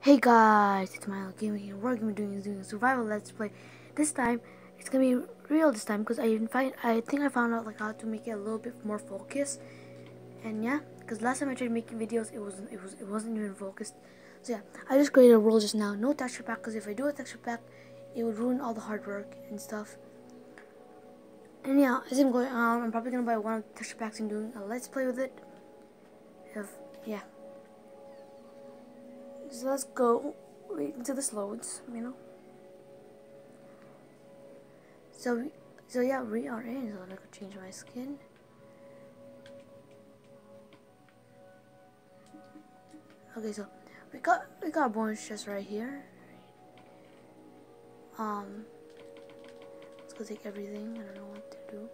Hey guys, it's Milo Gaming here. We're gonna be doing doing a survival let's play. This time it's gonna be real this time because I even find I think I found out like how to make it a little bit more focused. And yeah, because last time I tried making videos, it wasn't it was it wasn't even focused. So yeah, I just created a world just now. No texture pack because if I do a texture pack, it would ruin all the hard work and stuff. And yeah, as I'm going on, I'm probably gonna buy one of the texture packs and doing a let's play with it. If yeah. So let's go wait until this loads, you know. So so yeah, we are in. So I'm gonna change my skin. Okay, so we got we got a bonus chest right here. Um, let's go take everything. I don't know what to do.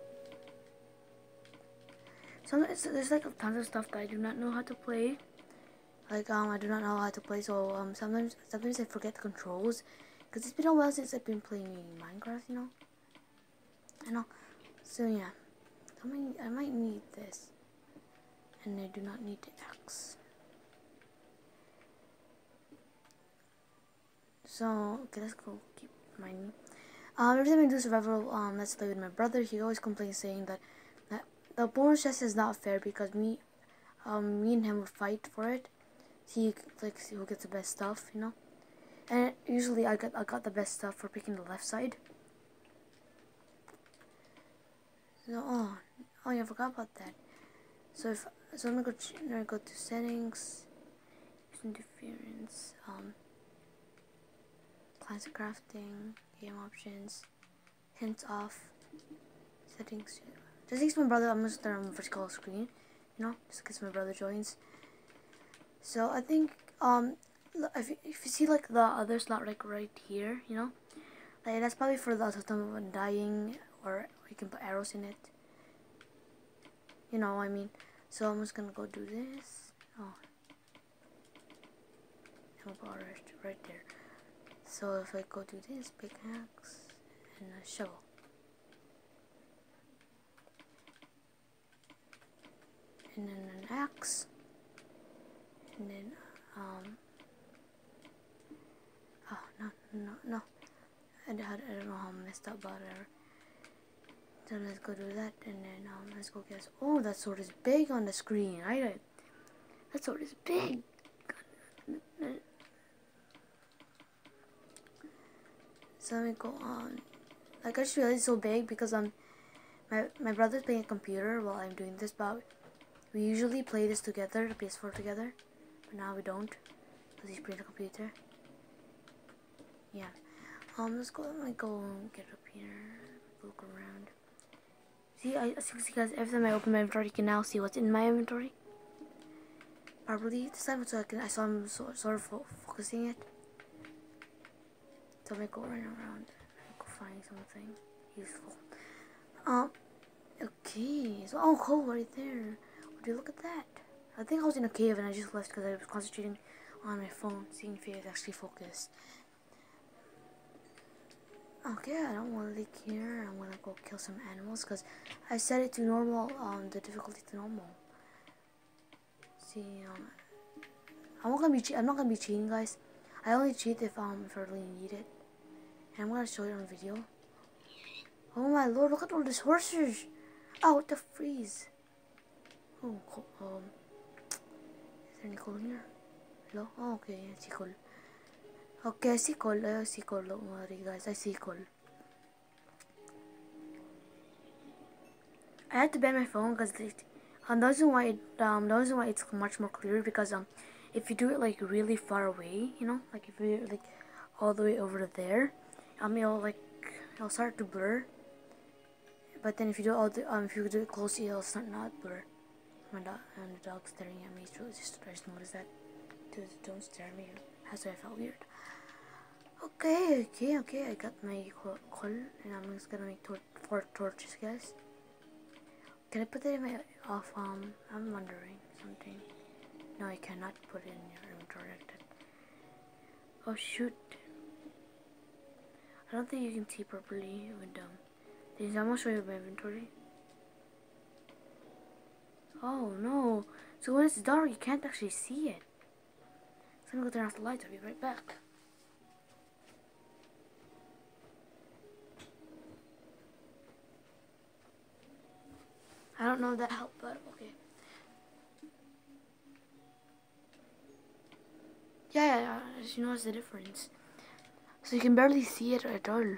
So there's like tons of stuff that I do not know how to play. Like um, I do not know how to play, so um, sometimes sometimes I forget the controls, because it's been a while since I've been playing Minecraft, you know. I know. So yeah, I might I might need this, and I do not need the axe. So okay, let's go keep mining. Um, every time I do survival, um, let's play with my brother. He always complains saying that that the bonus chest is not fair because me, um, me and him would fight for it see like see who gets the best stuff, you know. And usually I got I got the best stuff for picking the left side. So oh oh yeah, I forgot about that. So if so I'm gonna go gonna go to settings, interference, um, classic crafting, game options, hints off, settings. Just in case my brother, I'm just turn on vertical screen, you know, just in case my brother joins. So I think um if you, if you see like the other slot like right here, you know, like that's probably for the totem of dying, or you can put arrows in it. You know I mean? So I'm just gonna go do this. Oh, and we'll right, right there. So if I go do this, pickaxe and a shovel. And then an axe and then um oh no no no. I, I, I don't know how I messed up but whatever. So let's go do that and then um let's go guess oh that sword is big on the screen I right. That sword is big. So let me go on. Like I realized it's so big because um my my brother's playing a computer while I'm doing this but we usually play this together the PS4 together but now we don't. Because he's playing the computer. Yeah. Um let's go me go and get up here look around. See I see guys every time I open my inventory you can now see what's in my inventory. Probably this time so I can I saw him so, sort of fo focusing it. So I go run around go find something useful. Um okay so oh cool right there. Would you look at that I think I was in a cave and I just left because I was concentrating on my phone, seeing if it was actually focused. Okay, I don't want to leak here. I'm gonna go kill some animals because I set it to normal, um, the difficulty to normal. See, um, I'm not gonna be I'm not gonna be cheating, guys. I only cheat if um if I really need it, and I'm gonna show it on video. Oh my lord! Look at all these horses! Oh, the freeze! Oh, um Nicole here? Hello? Oh, okay, si coal. Okay, I see coal. I see coal. Don't worry, guys. I see coal. I had to bend my phone because um, the reason why it, um the reason why it's much more clear because um if you do it like really far away, you know, like if you like all the way over there, um it'll like it'll start to blur. But then if you do all the um if you do it close, it'll start not blur my dog and the dog staring at me. It's really just I just noticed that. Dude, don't stare at me. That's why I felt weird. Okay, okay, okay. I got my coal and I'm just gonna make tor four torches, guys. Can I put it in my off? Um, I'm wondering something. No, I cannot put it in your inventory. Oh shoot! I don't think you can see properly with them. Did someone show you my inventory? Oh no. So when it's dark you can't actually see it. I'm gonna go turn off the lights. I'll be right back. I don't know if that helped, but okay. Yeah, yeah, yeah. You notice the difference. So you can barely see it at all.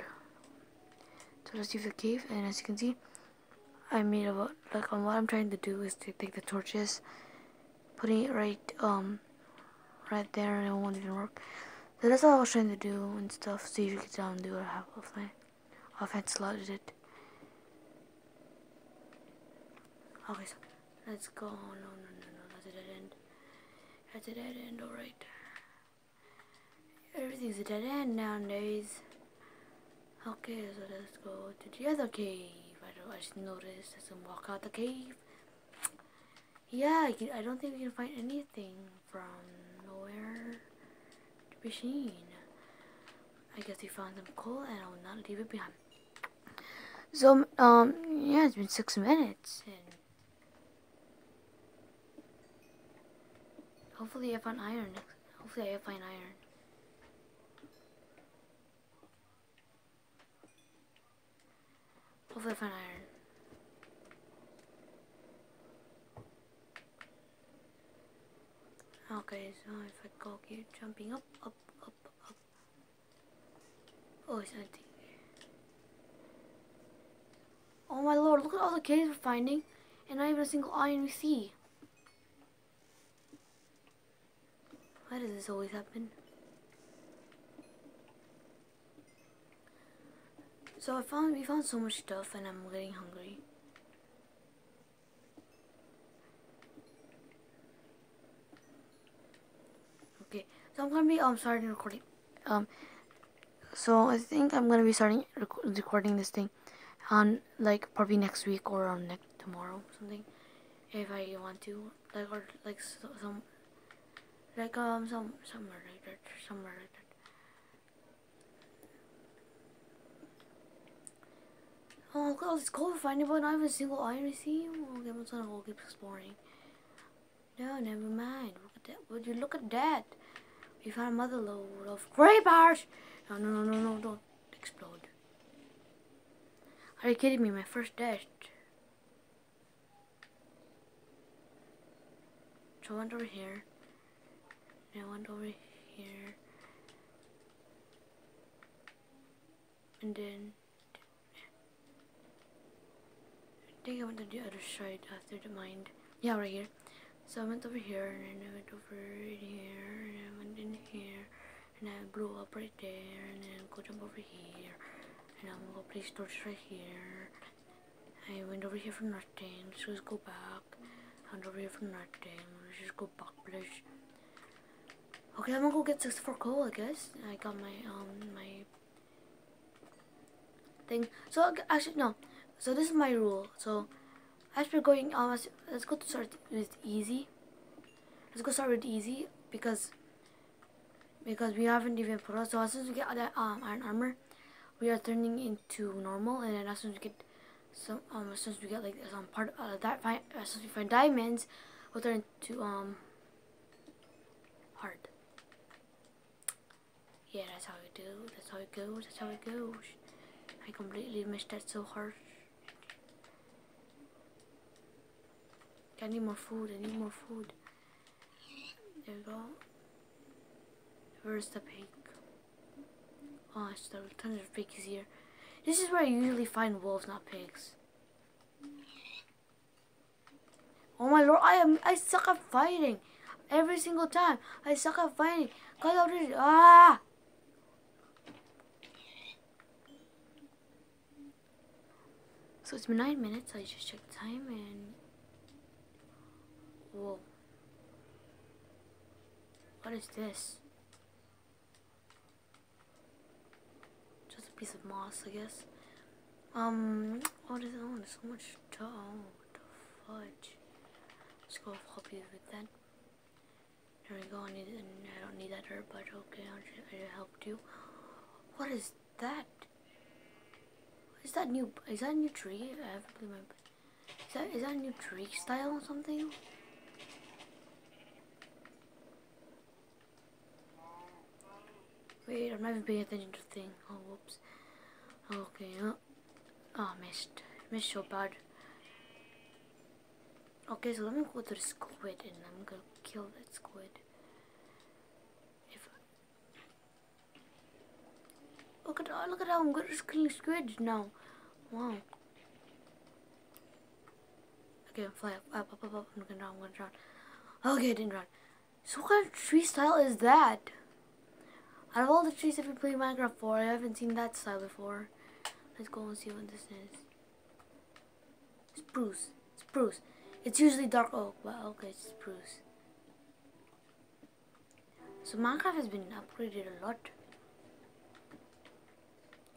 So let's use the cave, and as you can see, I made about like um, what I'm trying to do is to take the torches, putting it right um right there, and it won't even work. So that's all I was trying to do and stuff. See if you can tell and do what I have offline. I've slotted it. Okay, so let's go. No, no, no, no, that's a dead end. That's a dead end, alright. Everything's a dead end nowadays. Okay, so let's go to the other cave. I, just noticed as I walk out the cave. Yeah, I, I don't think we can find anything from nowhere to be seen. I guess we found some coal and I will not leave it behind. So, um, yeah, it's been six minutes and hopefully I find iron. Hopefully I find iron. Find iron. Okay, so if I go keep jumping up, up, up, up. Oh, empty. Oh my lord, look at all the caves we're finding, and not even a single iron we see. Why does this always happen? So I found we found so much stuff and I'm getting hungry. Okay, so I'm gonna be um starting recording. Um, so I think I'm gonna be starting rec recording this thing on like probably next week or on next tomorrow something if I want to like or like so, some like um some somewhere like that somewhere like that. Oh, all this coal we're finding, but not have a single iron we see. Okay, I'm gonna go keep exploring. No, never mind. Look at that. Would you look at that? We found another load of creepers. No, no, no, no, no! Don't explode. Are you kidding me? My first dash. So I went over here. And I went over here. And then I think I went to the other side after the mind. Yeah, right here. So I went over here and then I went over here and I went in here and I blew up right there and then go jump over here and I'm gonna place torch right here. I went over here for nothing. Let's just go back. I went over here for nothing. Let's just go back, please. Okay, I'm gonna go get 64 coal, I guess. I got my um my thing. So actually no. So this is my rule. So as we're going um let's, go to start with easy. Let's go start with easy because because we haven't even put on so as soon as we get that um iron armor we are turning into normal and then as soon as we get some um as soon as we get like some part of that find as soon as we find diamonds we'll turn into um hard. Yeah, that's how we do. That's how it goes. That's how it goes. I completely missed that so hard. I need more food. I need more food. There we go. Where's the pig? Oh, it's the tons of pigs here. This is where I usually find wolves, not pigs. Oh my lord, I am I suck at fighting. Every single time. I suck at fighting. Cause of this ah So it's been nine minutes. I just checked time and whoa, what is this? Just a piece of moss, I guess. Um, what is oh, there's so much stuff. Oh, the fudge. Let's go help you with that. There we go. I need. I don't need that herb, but okay. I helped you. What is that? Is that new? Is that a new tree? I haven't remember. Is that is that a new tree style or something? Wait, I'm not even paying attention to thing. Oh, whoops. Okay, oh, oh missed. Missed so bad. Okay, so let me go to the squid and I'm gonna kill that squid. If look at look at how I'm good at killing squid now. Wow. Okay, fly up, up, up, up, up. I'm gonna drown, I'm gonna drown. Okay, I didn't drown. So what kind of tree style is that? Out of all the trees that we play Minecraft for, I haven't seen that style before. Let's go and see what this is. Spruce. Spruce. It's usually dark oak, but okay, it's spruce. So Minecraft has been upgraded a lot.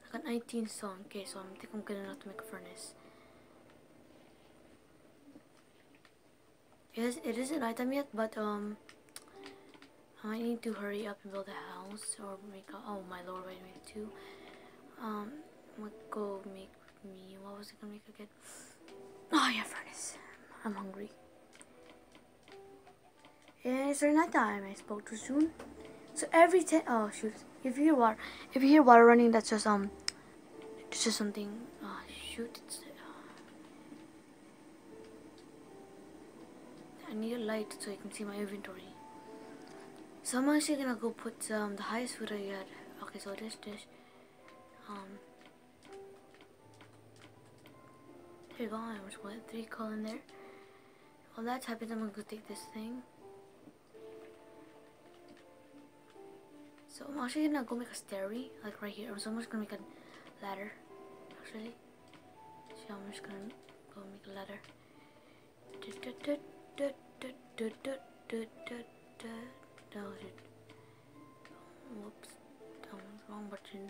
I got 19 stone. Okay, so I think I'm good enough to make a furnace. Yes, it isn't item yet, but um, I need to hurry up and build a house or make a, oh my lord, wait minute too. Um, I'm go make me, what was I gonna make again? Oh yeah, furnace. I'm hungry. And it's night time. I spoke too soon. So every ten oh shoot. If you hear water if you hear water running that's just um it's just something oh shoot it's I need a light so I can see my inventory. So I'm actually gonna go put um, the highest food I had. Okay, so this dish. Um, there you go. I put three coal in there. While that's happening, I'm gonna go take this thing. So I'm actually gonna go make a stairway, like right here. So I'm just gonna make a ladder, actually. So I'm just gonna go make a ladder. That was it. Whoops. Was wrong button.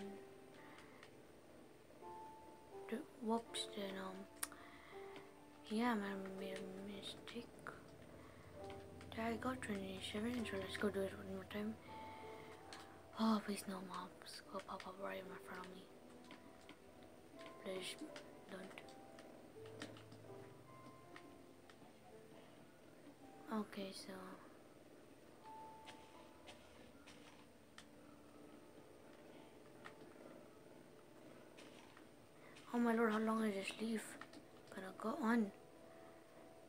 Whoops, then, um, yeah, I made a mistake. I got 27, so let's go do it one more time. Oh, please no mobs. Go pop up right in front of me. Please don't. Okay, so... Oh my lord, how long is this leaf gonna go on?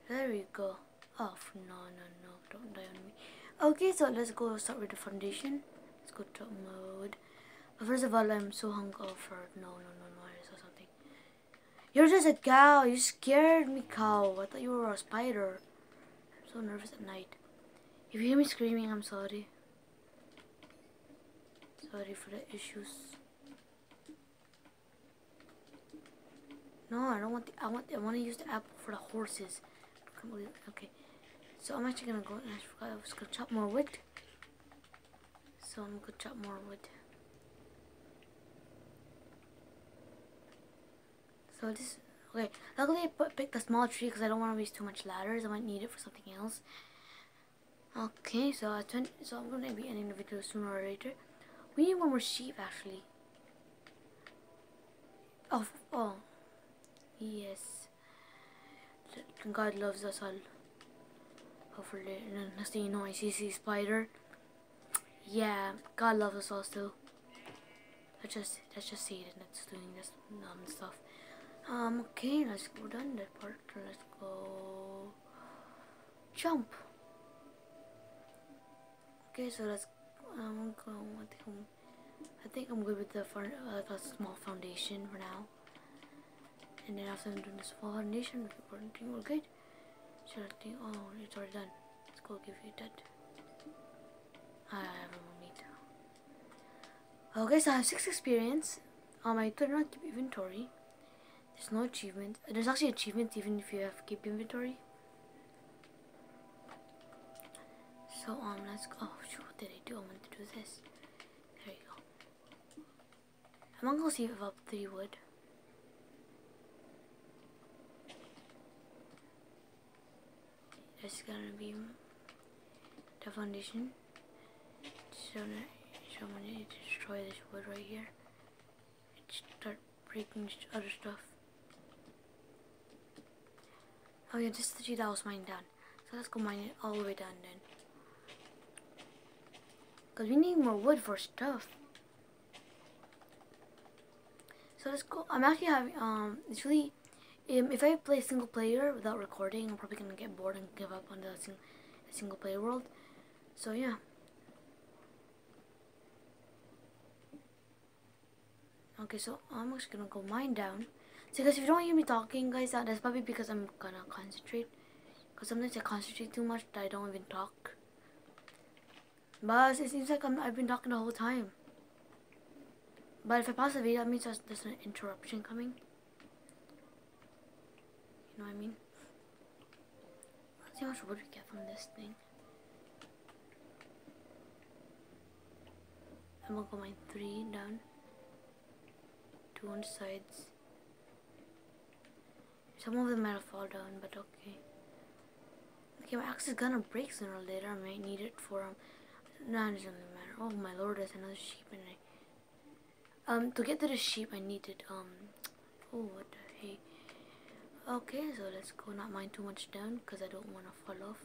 There we go. Oh, no, no, no, don't die on me. Okay, so let's go start with the foundation. Let's go to mode. But first of all, I'm so hungry for... No, no, no, no, I saw something. You're just a cow. You scared me, cow. I thought you were a spider. I'm so nervous at night. If you hear me screaming, I'm sorry. Sorry for the issues. No, I don't want the, I want I want to use the apple for the horses. Okay. So I'm actually gonna go and I forgot I was gonna chop more wood. So I'm gonna chop more wood. So this okay. Luckily I put, picked a small tree because I don't want to waste too much ladders. I might need it for something else. Okay, so I turn, so I'm gonna be ending the video sooner or later. We need one more sheep actually. Oh, oh, Yes. God loves us all. Hopefully, next thing you know, I see, see spider. Yeah, God loves us all still. Let's just let's just see it and it's doing this um stuff. Um okay, let's go down that part. Let's go jump. Okay, so let's um. I think I'm, I think I'm good with the like a small foundation for now. And then after doing this foundation, we're doing we're good. So I think, oh, it's already done. Let's go give you that. I have more meat. Okay, so I have six experience. Um, I could not keep inventory. There's no achievement. There's actually achievement even if you have keep inventory. So um, let's go. Oh shoot, what did I do? I wanted to do this. There you go. I'm gonna go see if I have three wood. that's gonna be the foundation. So uh, so I'm gonna destroy this wood right here. And start breaking other stuff. Oh yeah this is the tree that was mined down so let's go mine it all the way down then. Because we need more wood for stuff. So let's go I'm actually having um it's really um, if I play single player without recording, I'm probably gonna get bored and give up on the sing, single player world. So yeah. Okay, so I'm actually gonna go mine down. So guys, if you don't hear me talking, guys, that's probably because I'm gonna concentrate. Cause sometimes I concentrate too much that I don't even talk. But it seems like I'm, I've been talking the whole time. But if I pause the video, that means there's an interruption coming. Know what I mean? Let's see how much wood we get from this thing. I'm gonna go mine three down. Two on the sides. Some of them might fall down, but okay. Okay, my axe is gonna break sooner or later. I might need it for um. No, it doesn't matter. Oh my lord, there's another sheep in it. Um, to get to the sheep, I needed, um, oh, what the hey. Okay, so let's go not mine too much down, because I don't want to fall off.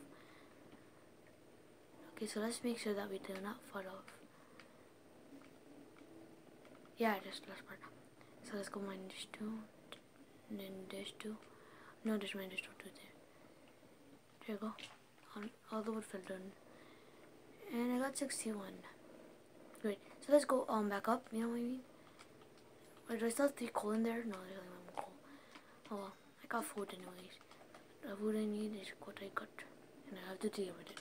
Okay, so let's make sure that we do not fall off. Yeah, just last part. So let's go mine this two, and then this two. No, this mine this two, two there. There you go. All, all the wood fell down. And I got 61. Great. So let's go um back up, you know what I mean? Wait, do I still have three coal in there? No, there's only one coal. Oh well, I got food anyways. The food I need is what I got. And I have to deal with it.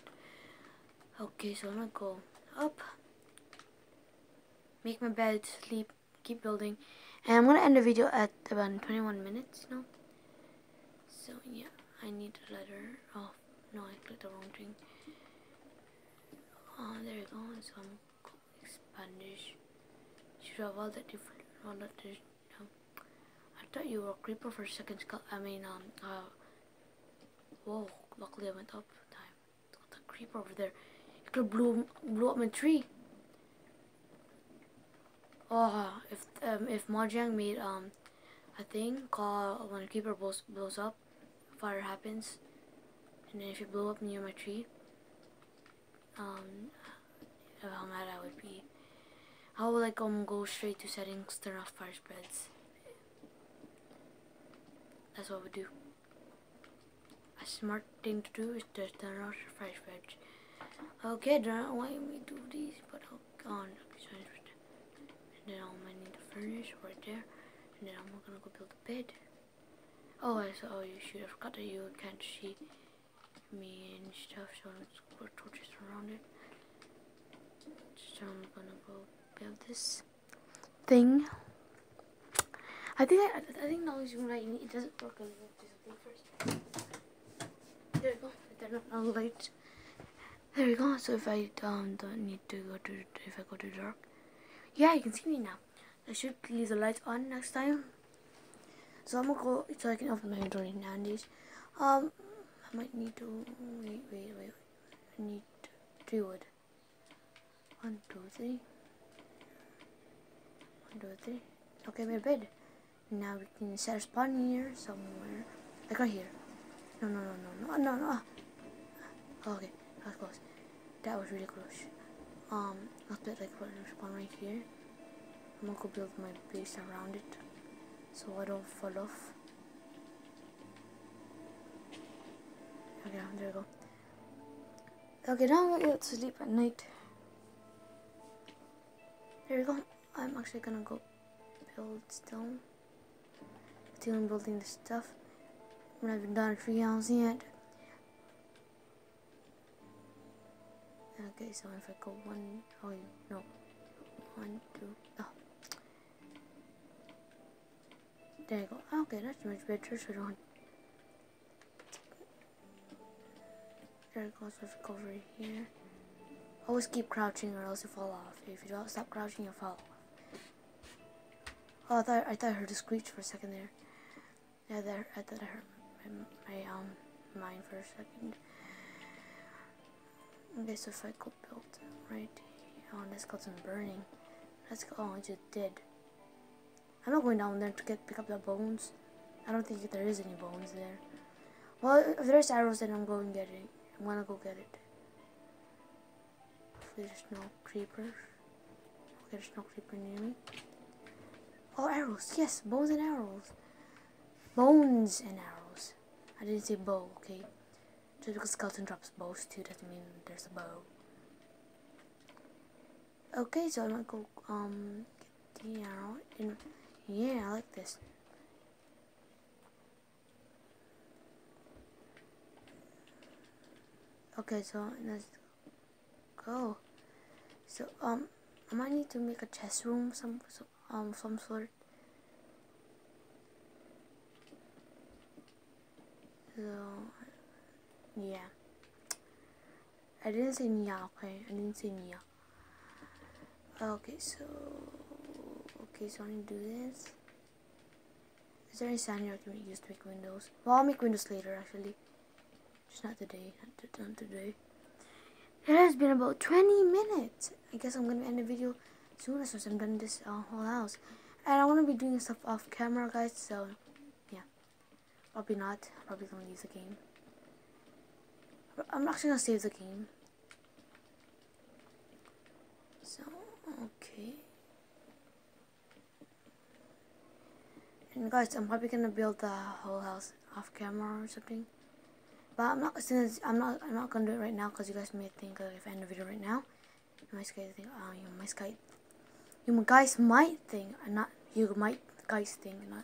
Okay, so I'm gonna go up. Make my bed, sleep, keep building. And I'm gonna end the video at about 21 minutes now. So yeah, I need a letter. Oh, no, I clicked the wrong thing. Oh, there you go. So I'm Spanish. Should have all that different all thought you were a creeper for a second I mean um uh whoa luckily I went up time. The creeper over there. It could blew blew up my tree. Oh if um if Mojang made um a thing called when a creeper blows blows up fire happens and then if it blew up near my tree um how mad I would be. I would like um go straight to settings, turn off fire spreads. That's what we do. A smart thing to do is just turn off your fire spreads. Okay, don't want me do these, but I'll on. And then I'm gonna need to furnish right there. And then I'm gonna go build a bed. Oh, I saw. Oh, you should. I forgot that you can't see me and stuff, so let's put torches around it. So I'm gonna go build this thing. I think I, I think the only reason why it doesn't work is do something first. There we go. Turn on the light. There we go. So if I um, don't need to go to if I go to dark, yeah, you can see me now. I should leave the lights on next time. So I'm gonna go so I can open my inventory nowadays. Um, I might need to wait, wait, wait. I need three wood. One, two, three. One, two, three. Okay, my bed. Now we can set a spawn here somewhere. Like right here. No, no, no, no, no, no, no. Oh, okay, that was close. That was really close. Um, let's put like spawn right here. I'm gonna go build my base around it so I don't fall off. Okay, there we go. Okay, now I'm gonna sleep at night. There we go. I'm actually gonna go build stone. Still in building the stuff. I haven't done a tree house yet. Okay, so if I go one, oh no, one, two, oh. There you go. Okay, that's much better. So don't. There it goes. So if I go over here. Always keep crouching or else you fall off. If you don't stop crouching, you'll fall off. Oh, I thought I thought I heard a screech for a second there. Yeah, there. I thought I heard my, my um mine for a second. Okay, so if I go build right, oh, let's got some burning. Let's go. Oh, it's just dead. I'm not going down there to get pick up the bones. I don't think there is any bones there. Well, if there's arrows, then I'm going to get it. I'm gonna go get it there's no creepers. Okay, there's no creeper near me. Oh, arrows. Yes, bows and arrows. Bones and arrows. I didn't say bow, okay? Just because skeleton drops bows too doesn't mean there's a bow. Okay, so I'm gonna go um get the arrow and yeah, I like this. Okay, so let's go. So um I might need to make a chest room some, some um some sort. So yeah. I didn't say Nia, okay? I didn't say Nia. Okay, so okay, so I need to do this. Is there any sand here I can use to make windows? Well, I'll make windows later, actually. Just not today. Not, not today. It has been about 20 minutes. I guess I'm gonna end the video soon as I'm done this uh, whole house. And I want to be doing stuff off camera, guys. So. Probably not. Probably gonna use the game. I'm actually gonna save the game. So, okay. And guys, I'm probably gonna build the whole house off camera or something. But I'm not since I'm not I'm not gonna do it right now because you guys may think uh, if I end the video right now, you might think oh you might guys you guys might think I'm not you might guys think not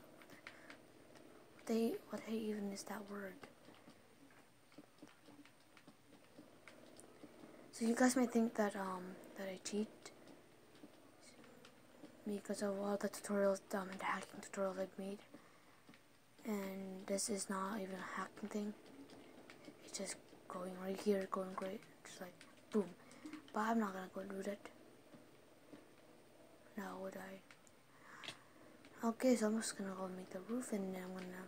they what even is that word. So you guys might think that um that I cheat because of all the tutorials um the hacking tutorials I've made. And this is not even a hacking thing. It's just going right here, going great, just like boom. But I'm not gonna go do that. Now would I? Okay, so I'm just gonna go make the roof and then I'm gonna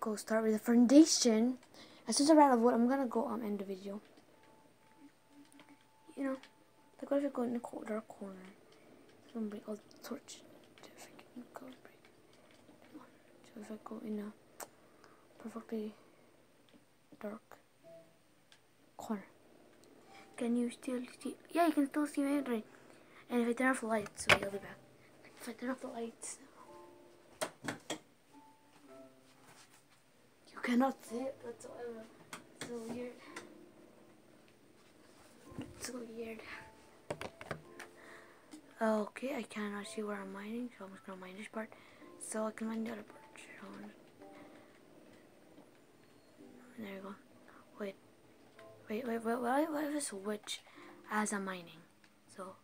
go start with the foundation. As soon as I run out of wood, I'm gonna go um end the video you know, like what if I go in the cold, dark corner? I'm gonna bring all the torch to freaking go break. So if I go in a perfectly dark corner, can you still see? Yeah, you can still see my handwriting. And if I turn off the lights, so I'll be back. If I turn off the lights, cannot see it whatsoever. Uh, so weird so weird. Okay, I cannot see where I'm mining, so I'm just gonna mine this part so I can mine the other part. There you go. Wait, wait, wait, wait, what, what if I switch as I'm mining? So,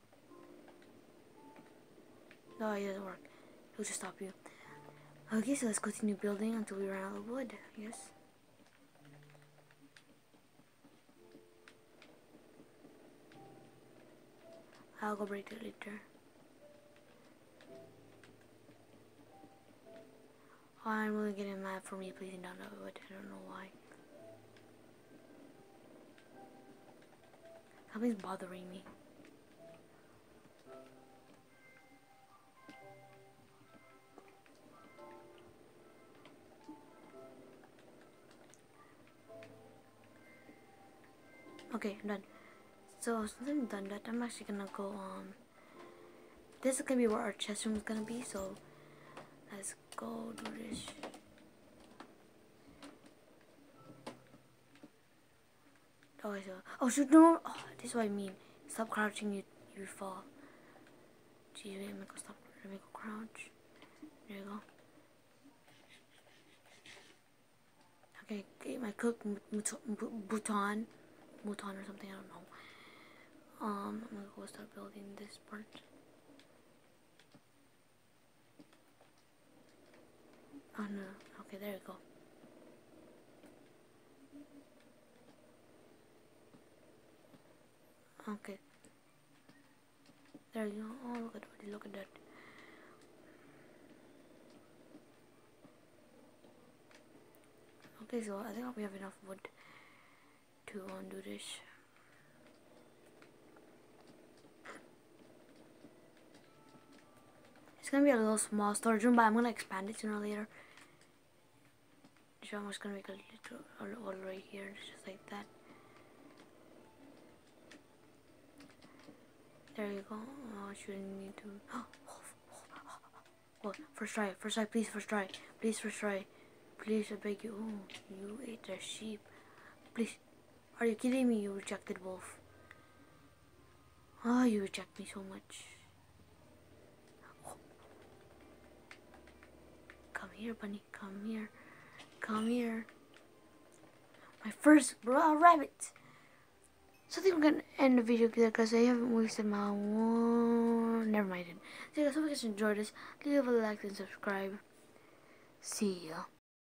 no, it doesn't work. It'll just stop you. Okay, so let's continue building until we run out of wood, yes. I'll go break it later. Oh, I'm really getting mad for me pleasing down the wood. I don't know why. Something's bothering me. Okay, I'm done. So since I'm done that, I'm actually gonna go um this is gonna be where our chest room is gonna be, so let's go do this. Oh, so, oh shoot, no, oh, this is what I mean. Stop crouching, you you fall. Gee, wait, I'm gonna stop, let me go crouch. There you go. Okay, get my cook bouton, bouton or something, I don't know. Um, I'm gonna go start building this part. Oh no, okay, there we go. Okay. There you go. Oh, look at that. Look at that. Okay, so I think we have enough wood to this. It's gonna be a little small storage room, but I'm gonna expand it sooner or later. So I'm just gonna make a little all right here, just like that. There you go. Oh, I shouldn't need to. Oh, Well, first try, first try, please, first try, please, first try, please, I beg you. Oh, you ate a sheep. Please, are you kidding me? You rejected wolf. Oh, ah, you reject me so much. Come here, bunny. Come here. Come here. My first bra rabbit. So I think we're gonna end the video because I haven't wasted my one. Never mind. So guys, hope you guys enjoyed this. Leave a like and subscribe. See ya.